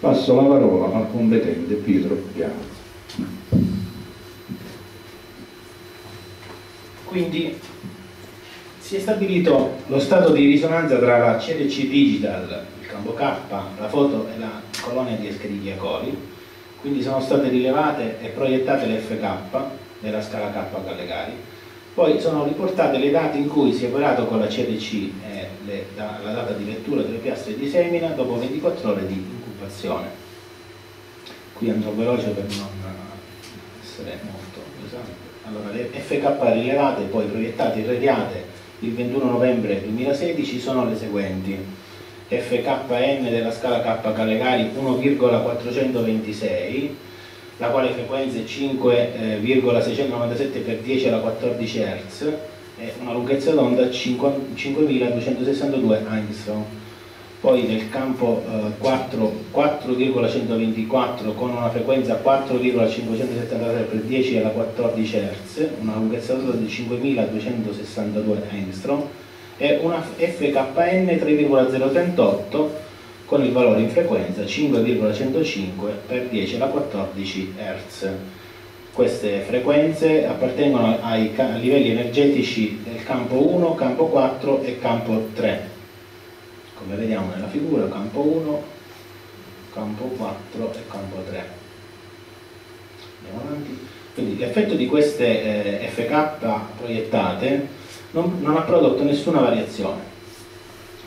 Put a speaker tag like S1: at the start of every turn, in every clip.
S1: Passo la parola al competente Pietro Piazza.
S2: Quindi si è stabilito lo stato di risonanza tra la CDC Digital, il campo K, la foto e la colonia di Escherichia coli, quindi sono state rilevate e proiettate le FK nella scala K Gallegari, poi sono riportate le date in cui si è operato con la CDC e le, da, la data di lettura delle piastre di semina dopo 24 ore di incubazione. Qui andrò veloce per non essere molto pesante. Allora, le FK rilevate e poi proiettate irradiate il 21 novembre 2016 sono le seguenti. FKN della scala K Calegari 1,426, la quale frequenza è 5,697 x 10 alla 14 Hz e una lunghezza d'onda 5262 angstrom poi nel campo eh, 4,124 con una frequenza 4,573 per 10 alla 14 Hz, una lunghezza di 5262 angstrom e una FKN 3,038 con il valore in frequenza 5,105 per 10 alla 14 Hz. Queste frequenze appartengono ai livelli energetici del campo 1, campo 4 e campo 3 come vediamo nella figura campo 1 campo 4 e campo 3 andiamo avanti. Quindi l'effetto di queste eh, FK proiettate non, non, ha prodotto nessuna variazione.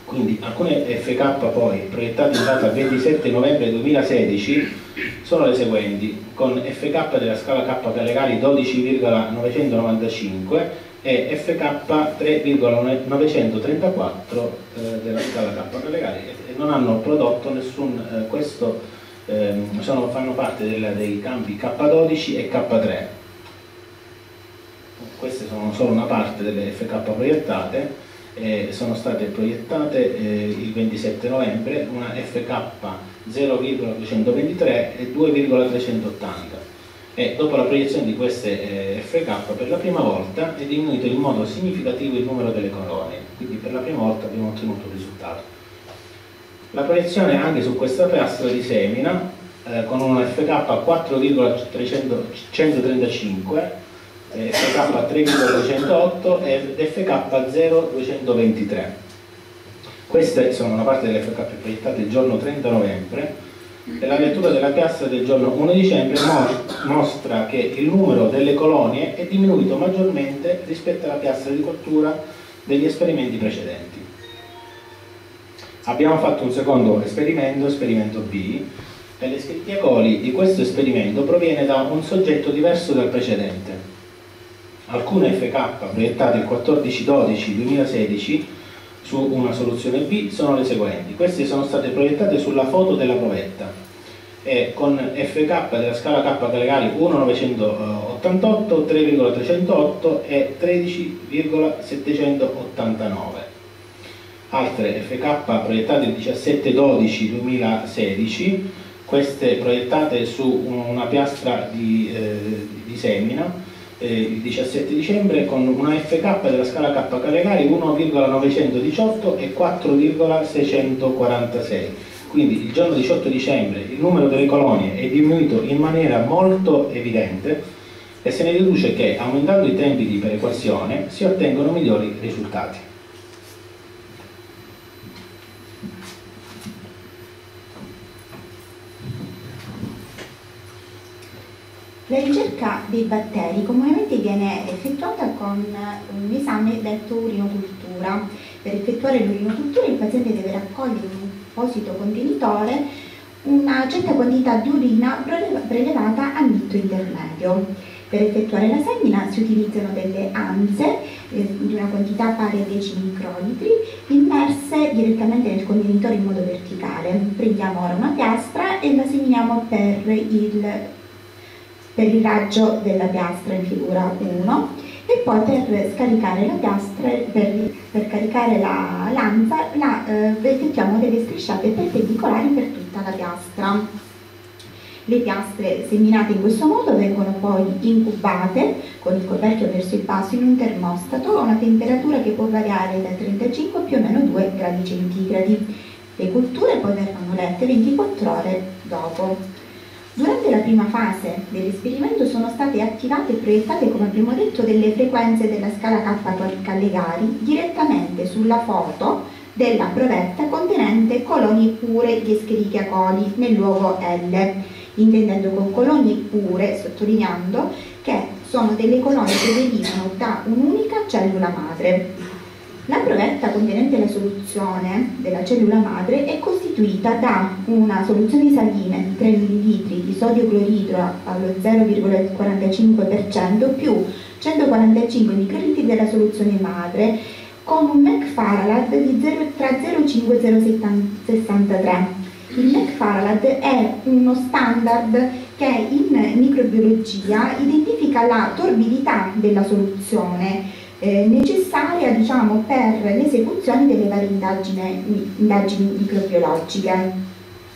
S2: Quindi alcune FK poi proiettate in data 27 novembre 2016 sono le seguenti con FK della scala K Galegali 12,995 e FK 3,934 eh, della scala K. Legale e non hanno prodotto nessun eh, questo eh, sono, fanno parte del, dei campi K12 e K3 queste sono solo una parte delle FK proiettate sono state proiettate eh, il 27 novembre una FK 0,223 e 2,380 e dopo la proiezione di queste eh, FK per la prima volta è diminuito in modo significativo il numero delle colonie, quindi per la prima volta abbiamo ottenuto un risultato. La proiezione anche su questa piastra di semina eh, con una FK 4,135, eh, FK 3,208 e FK 0,223. Queste sono una parte delle FK proiettate il giorno 30 novembre e la lettura della piastra del giorno 1 dicembre mostra che il numero delle colonie è diminuito maggiormente rispetto alla piastra di coltura degli esperimenti precedenti. Abbiamo fatto un secondo esperimento, esperimento B, e l'Escherichia coli di questo esperimento proviene da un soggetto diverso dal precedente. Alcune FK proiettate il 14-12-2016 su una soluzione B sono le seguenti. Queste sono state proiettate sulla foto della provetta e con FK della scala K Galegali 1,988, 3,308 e 13,789. Altre FK proiettate il 17-12-2016, queste proiettate su una piastra di, eh, di semina il 17 dicembre con una FK della scala K Calegari 1,918 e 4,646 quindi il giorno 18 dicembre il numero delle colonie è diminuito in maniera molto evidente e se ne deduce che aumentando i tempi di perequazione si ottengono migliori risultati.
S3: La ricerca dei batteri comunemente viene effettuata con un esame detto urinocultura. Per effettuare l'urinocultura il paziente deve raccogliere in un apposito contenitore una certa quantità di urina prelevata a nitto intermedio. Per effettuare la semina si utilizzano delle anse eh, di una quantità pari a 10 microlitri immerse direttamente nel contenitore in modo verticale. Prendiamo ora una piastra e la seminiamo per il per il raggio della piastra in figura 1 e poi per scaricare la piastra, per, per caricare la lanza, la, eh, effettuiamo delle strisciate perpendicolari per tutta la piastra. Le piastre seminate in questo modo vengono poi incubate con il coperchio verso il basso in un termostato a una temperatura che può variare da 35 a più o meno 2 gradi centigradi Le culture poi verranno lette 24 ore dopo. Durante la prima fase dell'esperimento sono state attivate e proiettate, come abbiamo detto, delle frequenze della scala K Callegari direttamente sulla foto della provetta contenente colonie pure di Escherichia coli nel luogo L, intendendo con colonie pure, sottolineando che sono delle colonie che derivano da un'unica cellula madre. La provetta contenente la soluzione della cellula madre è costituita da una soluzione salina di 3 ml di sodio cloridro allo 0,45% più 145 microlitri della soluzione madre con un McFarlad di 0, tra 0,563. Il McFarlad è uno standard che in microbiologia identifica la torbidità della soluzione eh, necessaria diciamo, per l'esecuzione delle varie indagini, indagini microbiologiche.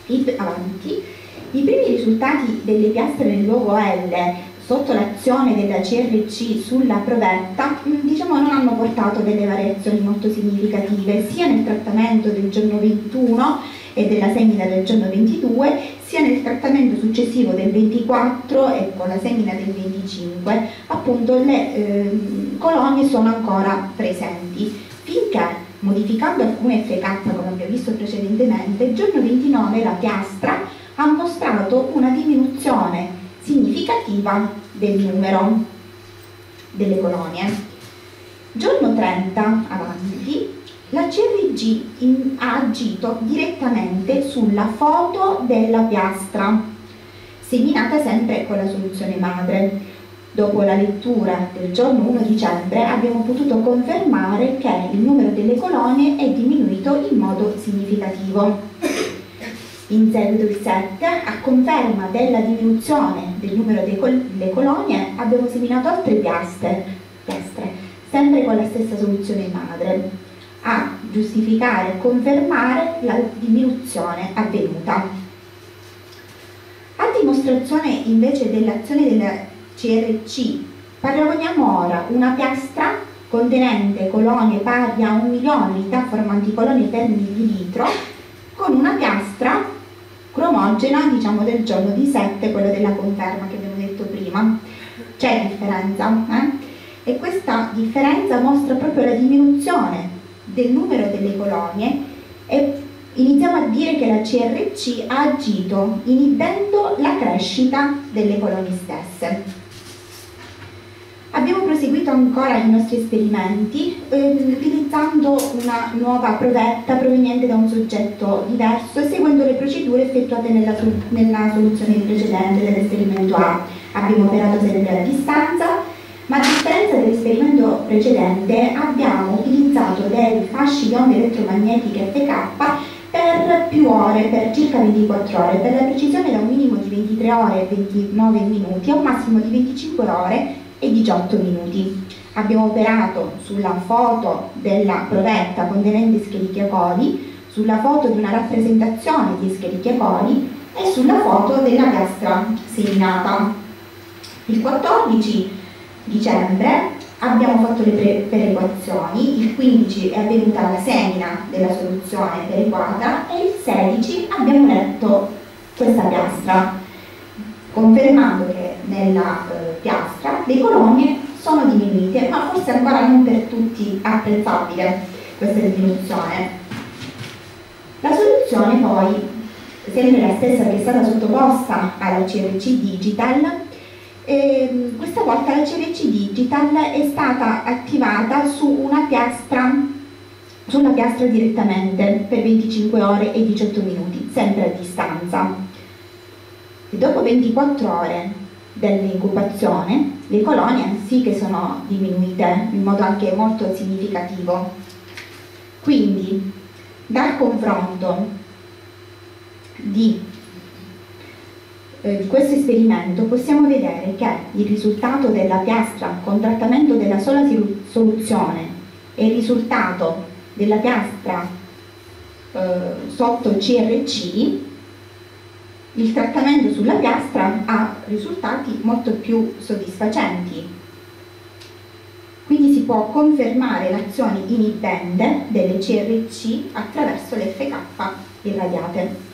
S3: I, avanti. I primi risultati delle piastre nel luogo L sotto l'azione della CRC sulla provetta mm, diciamo, non hanno portato delle variazioni molto significative sia nel trattamento del giorno 21 e della semina del giorno 22 sia nel trattamento successivo del 24 e con la semina del 25 appunto le eh, colonie sono ancora presenti. Finché modificando alcune FK come abbiamo visto precedentemente il giorno 29 la piastra ha mostrato una diminuzione significativa del numero delle colonie. Giorno 30 avanti la CRG in, ha agito direttamente sulla foto della piastra, seminata sempre con la soluzione madre. Dopo la lettura del giorno 1 dicembre abbiamo potuto confermare che il numero delle colonie è diminuito in modo significativo. In seguito il 7, a conferma della diminuzione del numero delle colonie, abbiamo seminato altre piastre, piastre sempre con la stessa soluzione madre a giustificare e confermare la diminuzione avvenuta. A dimostrazione invece dell'azione del CRC, paragoniamo ora una piastra contenente colonie pari a un milione di unità formanti colonie per millilitro con una piastra cromogena diciamo del giorno di 7, quello della conferma che abbiamo detto prima. C'è differenza? Eh? E questa differenza mostra proprio la diminuzione del numero delle colonie e iniziamo a dire che la CRC ha agito inibendo la crescita delle colonie stesse. Abbiamo proseguito ancora i nostri esperimenti eh, utilizzando una nuova provetta proveniente da un soggetto diverso e seguendo le procedure effettuate nella, nella soluzione precedente dell'esperimento A. Abbiamo operato sempre a distanza ma a differenza dell'esperimento precedente abbiamo utilizzato dei fasci di onde elettromagnetiche FK per più ore, per circa 24 ore, per la precisione da un minimo di 23 ore e 29 minuti a un massimo di 25 ore e 18 minuti. Abbiamo operato sulla foto della provetta contenente Escherichia coli, sulla foto di una rappresentazione di Escherichia coli e sulla foto della gastra seminata. Il 14 dicembre abbiamo fatto le perequazioni, il 15 è avvenuta la semina della soluzione perequata e il 16 abbiamo letto questa piastra, confermando che nella eh, piastra le colonie sono diminuite, ma forse ancora non per tutti apprezzabile questa diminuzione. La soluzione poi, sempre la stessa che è stata sottoposta alla CRC Digital, e ehm, questa volta la CVC Digital è stata attivata su una piastra, su una piastra direttamente per 25 ore e 18 minuti, sempre a distanza. E dopo 24 ore dell'incubazione, le colonie sì che sono diminuite in modo anche molto significativo. Quindi, dal confronto di eh, di questo esperimento possiamo vedere che il risultato della piastra con trattamento della sola soluzione e il risultato della piastra eh, sotto CRC, il trattamento sulla piastra ha risultati molto più soddisfacenti. Quindi si può confermare l'azione inibente delle CRC attraverso l'FK irradiate.